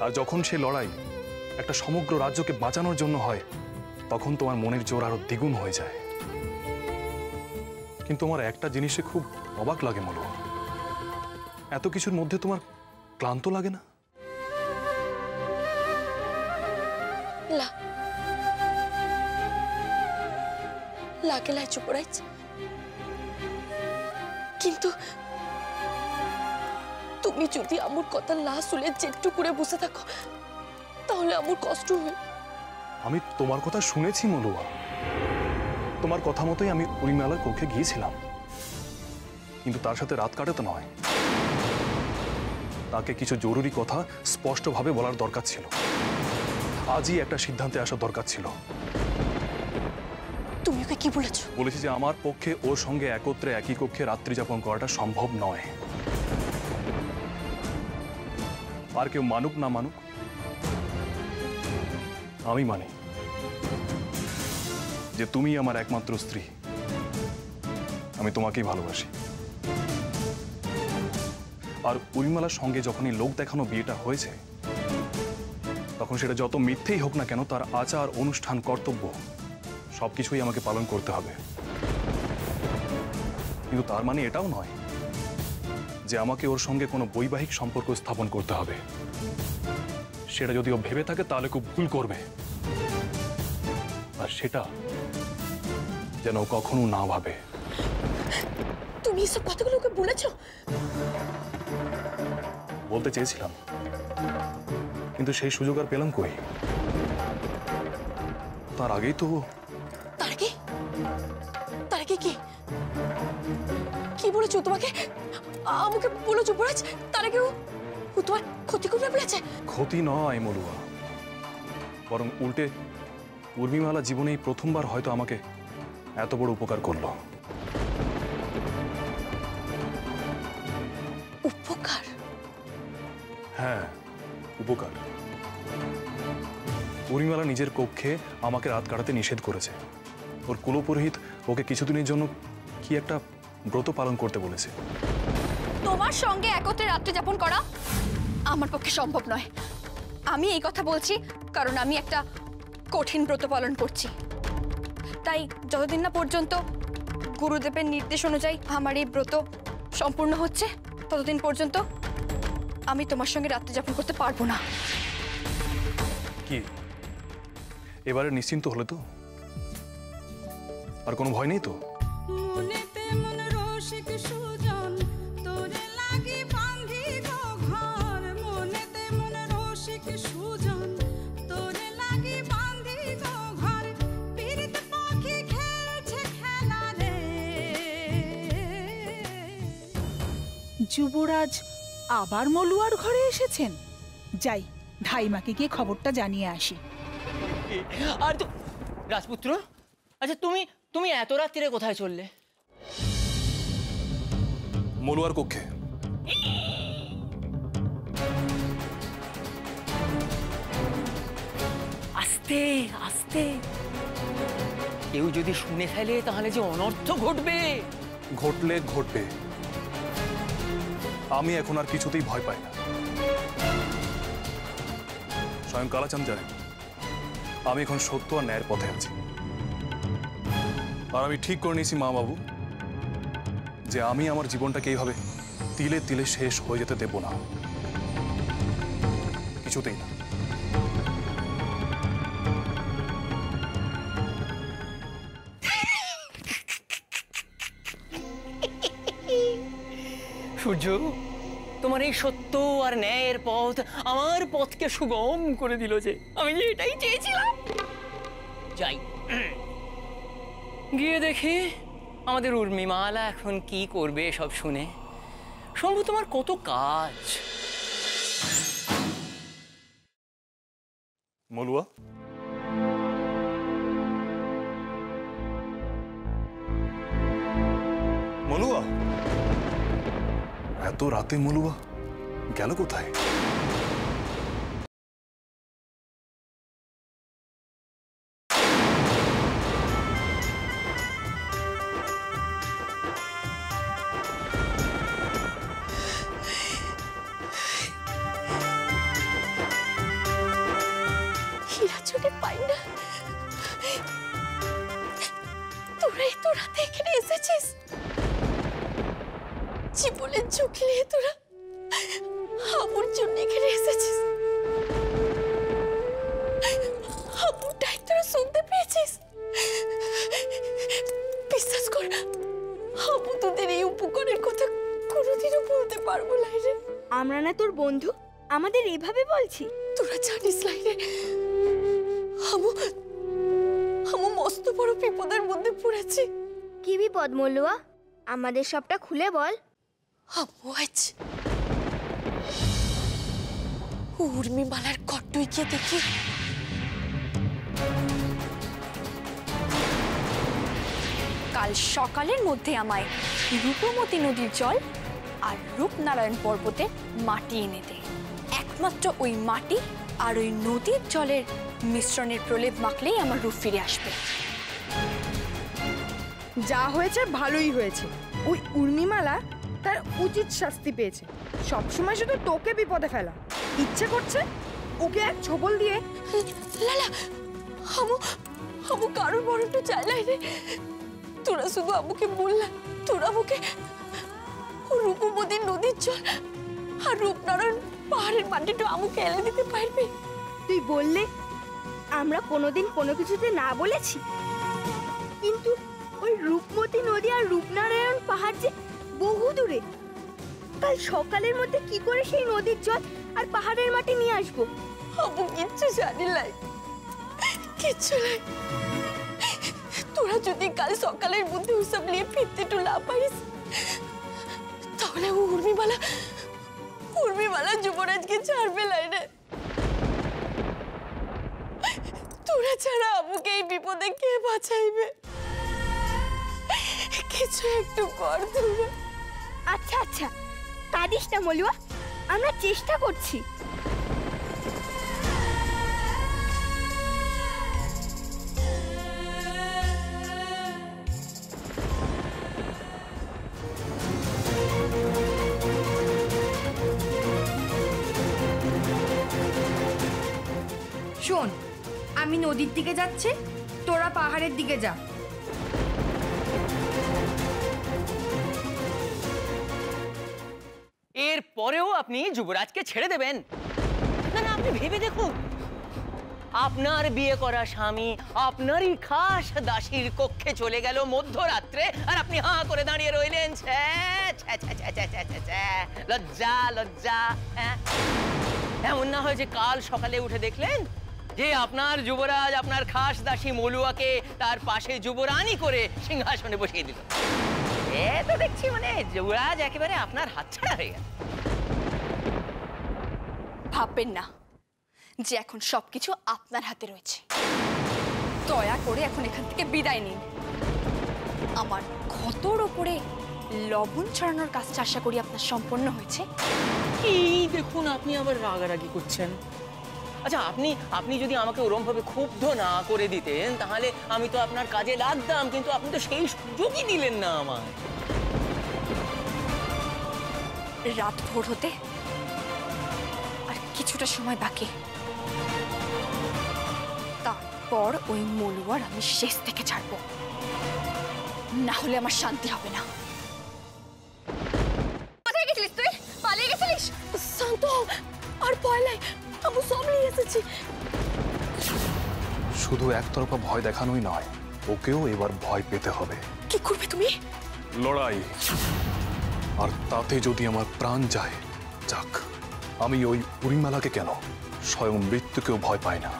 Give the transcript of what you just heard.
আর যখন সে লড়াই একটা সমগ্র রাজ্যকে বাঁচানোর জন্য হয়, তখন তোমার মনের জোর আরও দ্বিগুণ হয়ে যায়। কিন্তু আমার একটা জিনিসে খুব অবাক লাগে মলো এত কিছুর মধ্যে তোমার ক্লান্ত লাগে না? লা। লাগেলা চুপ কিন্তু তুমি যদি আমার কথা না শুনে জেট্টু করে বসে থাকো তাহলে আমার কষ্ট হবে আমি তোমার কথা শুনেছি মলুয়া। তোমার কথা মতোই আমি উরিমেলার কক্ষে গিয়েছিলাম। কিন্তু তার সাথে রাত কাটাতে নয়। তাকে কিছু জরুরি কথা স্পষ্টভাবে বলার দরকার ছিল। আজই একটা সিদ্ধান্তে আসা দরকার ছিল। তুমি ওকে কি বলেছ? বলেছি যে আমার পক্ষে ওর সঙ্গে একত্রে একই কক্ষে রাত্রি যাপন করাটা সম্ভব নয়। আর কেউ মানুক না মানুক, আমি মানি যে তুমি আমার একমাত্র স্ত্রী। আমি তোমাকেই ভালোবাসি। আর উর্মিমালার সঙ্গে যখনই লোক দেখানো বিয়েটা হয়েছে, তখন সেটা যত মিথ্যেই হোক না কেন, তার আচার, অনুষ্ঠান, কর্তব্য, সবকিছুই আমাকে পালন করতে হবে। কিন্তু তার মানে এটাও নয় যে আমাকে ওর সঙ্গে কোনো বৈবাহিক সম্পর্ক স্থাপন করতে হবে। সেটা যদি ও ভেবে থাকে তাহলে খুব ভুল করবে। আর সেটা যেন ও কখনো না ভাবে। তুমি এসব কথাগুলো ওকে বলেছ? বলতে চেয়েছিলাম। কিন্তু সেই সুযোগ আর পেলাম কই? তার আগেই তো তার আগে? তার আগে কি? কি বলেছ তোমাকে? আমাকে বলো যুবরাজ তার আগে ও তোমার ক্ষতি করবে বলেছে ক্ষতি নয় মলুয়া। বরং উল্টে উর্মিমালা জীবনে প্রথমবার হয়তো আমাকে এত বড় উপকার করল। উপকার? হ্যাঁ উপকার। উর্মিমালা নিজের কক্ষে আমাকে রাত কাটাতে নিষেধ করেছে। ওর কুলপুরোহিত ওকে কিছুদিনের জন্য কি একটা ব্রত পালন করতে বলেছে। তোমার সঙ্গে একত্রে রাত্রি যাপন করা আমার পক্ষে সম্ভব নয়। আমি এই কথা বলছি কারণ আমি একটা কঠিন ব্রত পালন করছি। তাই যতদিন না পর্যন্ত গুরুদেবের নির্দেশ অনুযায়ী আমার এই ব্রত সম্পূর্ণ হচ্ছে ততদিন পর্যন্ত আমি তোমার সঙ্গে রাত্রি যাপন করতে পারব না। কি? এবারে নিশ্চিন্ত হলে তো? আর কোনো ভয় নেই তো? মনেতে মন রসিক সুজন যুবরাজ আবার মলুয়ার ঘরে এসেছেন? যাই ধাইমাকে গিয়ে খবরটা জানিয়ে আসি। আর তো রাজপুত্র? আচ্ছা তুমি তুমি এত রাত্রিরে কোথায় চললে? মলুয়ার কক্ষে। আস্তে আস্তে। কেউ যদি শুনে ফেলে তাহলে যে অনর্থ ঘটবে। ঘটলে ঘটবে। আমি এখন আর কিছুতেই ভয় পাই না। স্বয়ং কালাচাঁদ জানেন, আমি এখন সত্য আর ন্যায়ের পথে আছি। আর আমি ঠিক করে নিয়েছি, মা বাবু, যে আমি আমার জীবনটাকে এইভাবে তিলে তিলে শেষ হয়ে যেতে দেব না। কিছুতেই না। সূর্য তোমার এই সত্য আর ন্যায়ের পথ আমার পথকে সুগম করে দিল যে আমি এটাই চেয়েছিলাম। যাই। গিয়ে দেখি আমাদের উর্মিমালা এখন কি করবে সব শুনে। শম্ভু, তোমার কত কাজ? মলুয়া? এত রাতে মলুয়া গেল কোথায় চোখে পাই না তোরাই তো রাতে এখানে এসেছিস জীবনের ঝুঁকি নিয়ে তোরা হাবুর জন্য এখানে এসেছিস। হাবুরটাই তোরা শুনতে পেয়েছিস? বিশ্বাস কর হাবু তোদের এই উপকারের কথা কোনোদিনও বলতে পারব না রে। আমরা না তোর বন্ধু আমাদের এভাবে বলছি। তোরা জানিস লাইরে হামু হামু মস্ত বড় বিপদের মধ্যে পড়েছে। কি বিপদ মল্লুয়া? আমাদের সবটা খুলে বল। হামু আজ উর্মিমালার কট্টুই গিয়ে দেখি। কাল সকালের মধ্যে আমায় রূপমতী নদীর জল আর রূপনারায়ণ পর্বতে মাটি এনে দে। একমাত্র ওই মাটি আর ওই নদীর জলের মিশ্রণের প্রলেপ মাখলেই আমার রূপ ফিরে আসবে। যা হয়েছে ভালোই হয়েছে। ওই উর্মিমালা তার উচিত শাস্তি পেয়েছে। সবসময় শুধু তোকে বিপদে ফেলা। ইচ্ছে করছে ওকে এক ছবল দিয়ে লালা হামু হামু কারোর বড়টা চাই লাইরে তোরা শুধু আবুকে বললা তোরা আবুকে রূপবতী নদীর জল আর রূপনারায়ণ পাহাড়ের মাটিটা আমুকে এনে দিতে পারবে। তুই বললে আমরা কোনোদিন কোনো কিছুতে না বলেছি। কিন্তু ওই রূপমতী নদী আর রূপনারায়ণ পাহাড় যে বহু দূরে। কাল সকালের মধ্যে কি করে সেই নদীর জল আর পাহাড়ের মাটি নিয়ে আসব? আবু কিচ্ছু জানি লাই কিচ্ছু নাই তোরা যদি কাল সকালের মধ্যে উসব নিয়ে ফিরতে তো না পারিস, তাহলে উর্মিমালা উর্মিমালা যুবরাজকে ছাড়বে লাই রে। তোরা ছাড়া আবুকে এই বিপদে কে বাঁচাইবে? কিছু একটু কর তোরা। আচ্ছা আচ্ছা। কাঁদিস না, মলুয়া। আমরা চেষ্টা করছি। শোন, আমি নদীর দিকে যাচ্ছি, তোরা পাহাড়ের দিকে যা। পরেও আপনি যুবরাজকে ছেড়ে দেবেন। না না, আপনি ভেবে দেখুন। আপনার বিয়ে করা স্বামী আপনারই খাস দাসীর কক্ষে চলে গেল মধ্যরাত্রে আর আপনি হাঁ করে দাঁড়িয়ে রইলেন। লজ্জা লজ্জা হ্যাঁ। এমন না হয় যে কাল সকালে উঠে দেখলেন যে আপনার যুবরাজ, আপনার খাস দাসী মলুয়াকে তার পাশে যুবরানী করে সিংহাসনে বসিয়ে দিল। এ তো দেখছি মানে যুবরাজ একেবারে আপনার হাতছাড়া হয়ে গেল। ভাববেন না যে এখন সবকিছু আপনার হাতে রয়েছে। দয়া করে এখন এখান থেকে বিদায় নিন। আমার ক্ষতর ওপরে লবণ ছড়ানোর কাজটা আশা করি আপনার সম্পন্ন হয়েছে। এই দেখুন আপনি আবার রাগারাগি করছেন। আচ্ছা আপনি আপনি যদি আমাকে ওরম ভাবে ক্ষুব্ধ না করে দিতেন তাহলে আমি তো আপনার কাজে লাগতাম কিন্তু আপনি তো সেই সুযোগই দিলেন না আমার রাত ভোর হতে কিছুটা সময় বাকি। তারপর ওই মলুয়ার আমি শেষ থেকে ছাড়বো। না হলে আমার শান্তি হবে না। কোথায় গেছিলিস তুই? পালিয়ে গেছিলিস? শান্ত আর ভয় নাই। আবু সব নিয়ে এসেছি। শুধু একতরফা ভয় দেখানোই নয় ওকেও এবার ভয় পেতে হবে। কি করবে তুমি? লড়াই। আর তাতে যদি আমার প্রাণ যায় যাক। আমি ওই উড়িমালাকে কেন? স্বয়ং মৃত্যুকেও ভয় পাই না।